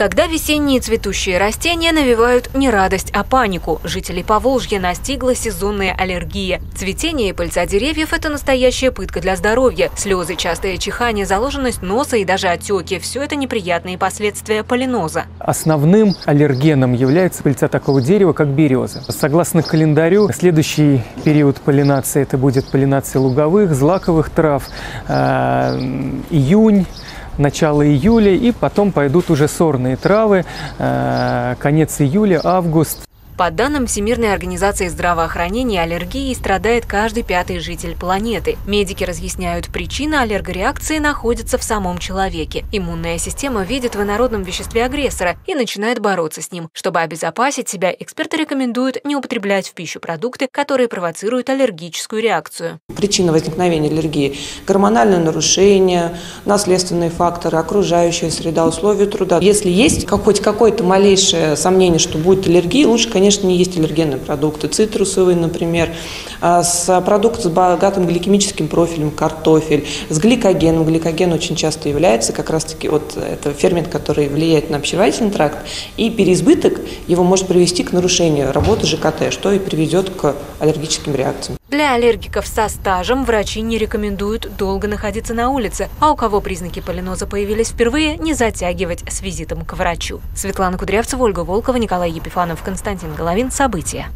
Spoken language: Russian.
Когда весенние цветущие растения навевают не радость, а панику, жителей Поволжья настигла сезонная аллергия. Цветение и пыльца деревьев – это настоящая пытка для здоровья. Слезы, частое чихание, заложенность носа и даже отеки – все это неприятные последствия полиноза. Основным аллергеном является пыльца такого дерева, как береза. Согласно календарю, следующий период полинации – это будет полинация луговых, злаковых трав, э, июнь, начало июля, и потом пойдут уже сорные травы, э, конец июля, август. По данным Всемирной организации здравоохранения, аллергией страдает каждый пятый житель планеты. Медики разъясняют, причина аллергореакции находится в самом человеке. Иммунная система видит в инородном веществе агрессора и начинает бороться с ним. Чтобы обезопасить себя, эксперты рекомендуют не употреблять в пищу продукты, которые провоцируют аллергическую реакцию. Причина возникновения аллергии – гормональное нарушение, наследственные факторы, окружающая среда, условия труда. Если есть хоть какое-то малейшее сомнение, что будет аллергия, лучше, конечно, конечно, не есть аллергенные продукты, цитрусовые, например, а, с продукты с богатым гликемическим профилем, картофель, с гликогеном. Гликоген очень часто является как раз-таки вот это фермент, который влияет на пищеварительный тракт, и переизбыток его может привести к нарушению работы ЖКТ, что и приведет к аллергическим реакциям. Для аллергиков со стажем врачи не рекомендуют долго находиться на улице, а у кого признаки полиноза появились впервые, не затягивать с визитом к врачу. Светлана Кудрявцева, Ольга Волкова, Николай Епифанов, Константин Головин. События.